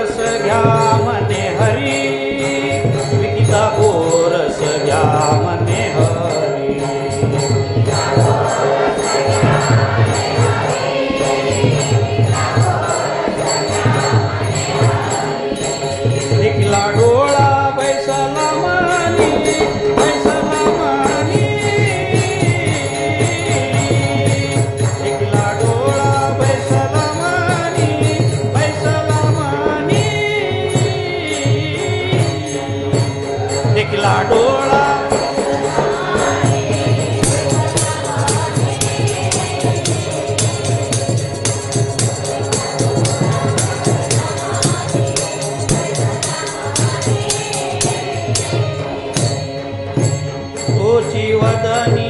रस घ्या मने हरी. 我的你。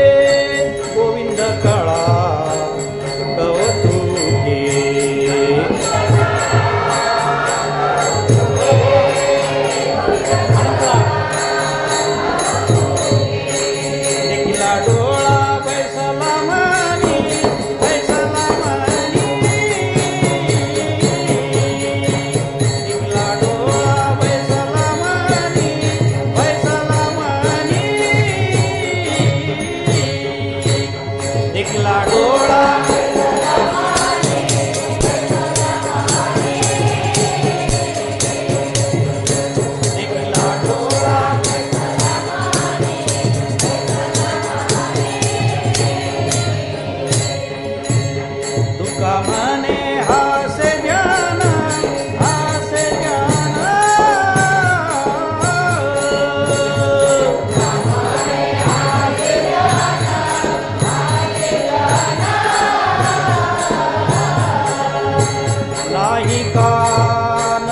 नाही कान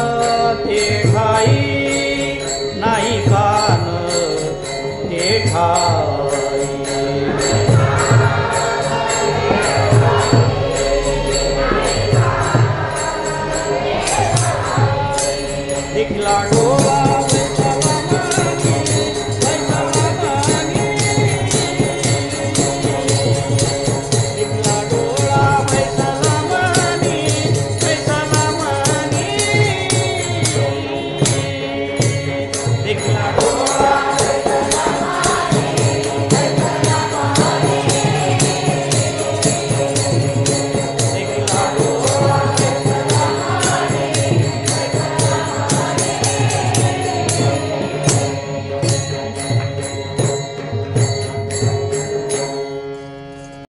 ते ठाई नाही कान ते ठाई. दिखला डोळा